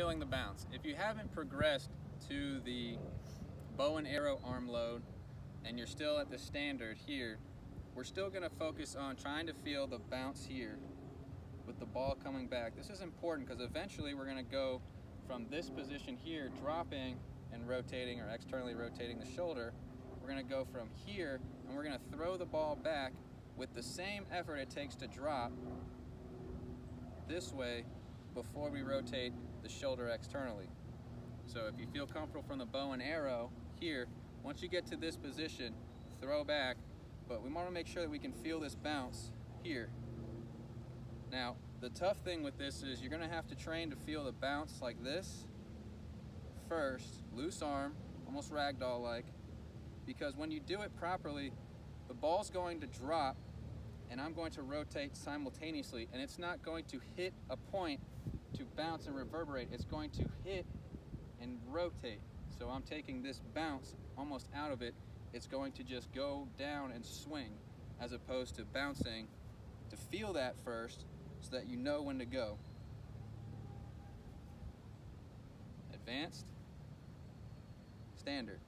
feeling the bounce. If you haven't progressed to the bow and arrow arm load and you're still at the standard here, we're still gonna focus on trying to feel the bounce here with the ball coming back. This is important because eventually we're gonna go from this position here, dropping and rotating or externally rotating the shoulder. We're gonna go from here and we're gonna throw the ball back with the same effort it takes to drop this way before we rotate the shoulder externally. So if you feel comfortable from the bow and arrow here, once you get to this position, throw back, but we want to make sure that we can feel this bounce here. Now, the tough thing with this is you're going to have to train to feel the bounce like this first, loose arm, almost ragdoll-like, because when you do it properly, the ball's going to drop and I'm going to rotate simultaneously and it's not going to hit a point to bounce and reverberate. It's going to hit and rotate. So I'm taking this bounce almost out of it. It's going to just go down and swing as opposed to bouncing to feel that first so that you know when to go. Advanced, standard.